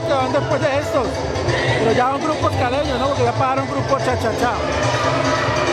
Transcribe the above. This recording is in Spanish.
que van después de estos. Pero ya van grupos caleños, ¿no? Porque ya pagaron grupo cha cha cha.